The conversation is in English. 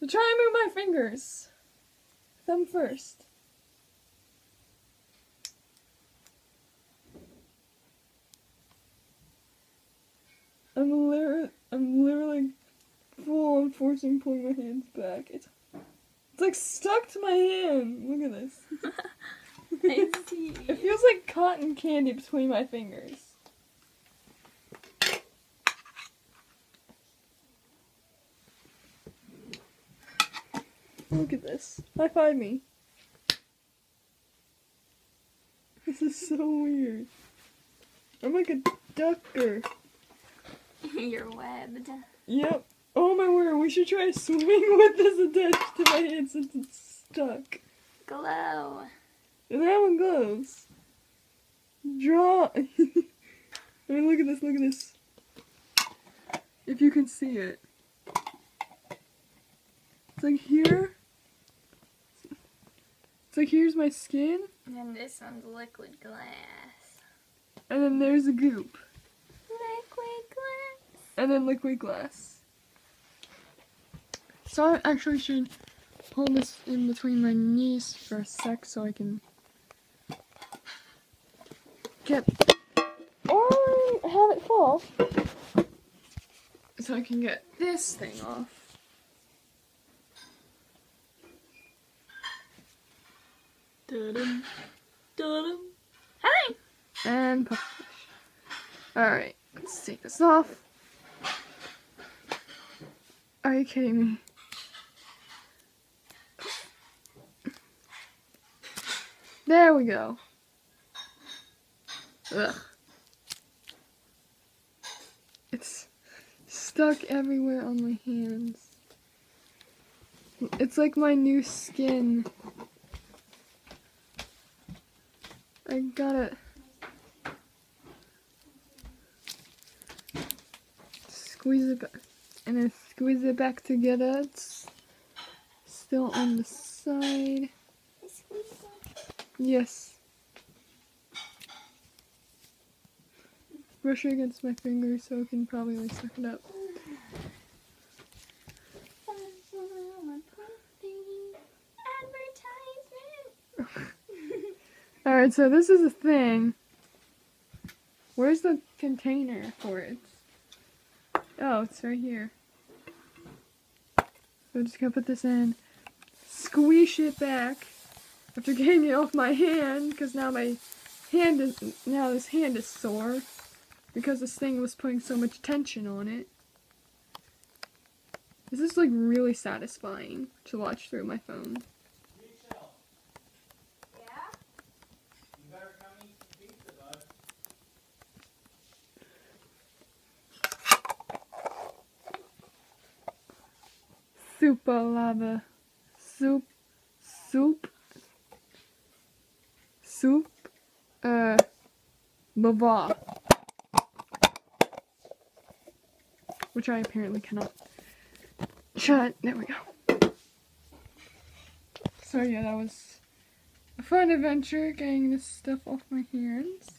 So try and move my fingers. Thumb first. I'm literally, I'm literally full on forcing pulling my hands back. It's, it's like stuck to my hand. Look at this. I see. It feels like cotton candy between my fingers. Look at this. High five me. This is so weird. I'm like a ducker. You're webbed. Yep. Oh my word, we should try swimming with this attached to my hand since it's stuck. Glow. And that one glows. Draw. I mean, look at this, look at this. If you can see it. It's like here. Like here's my skin, And this one's liquid glass. and then there's a goop, Liquid glass. and then liquid glass. So I actually should pull this in between my knees for a sec so I can get oh, or have it fall. So I can get this thing off. Dum dum. Hi. And. Alright, let's take this off. Are you kidding me? There we go. Ugh. It's stuck everywhere on my hands. It's like my new skin. I gotta squeeze it back and then squeeze it back together. It's still on the side. Yes. Brush it against my finger so I can probably like suck it up. Alright, so this is a thing. Where's the container for it? Oh, it's right here. So I'm just gonna put this in, squeeze it back after getting it off my hand, because now my hand is now this hand is sore because this thing was putting so much tension on it. This is like really satisfying to watch through my phone. Super lava. Soup. Soup. Soup. Uh. Lava. Which I apparently cannot. Shut. There we go. So yeah, that was a fun adventure getting this stuff off my hands.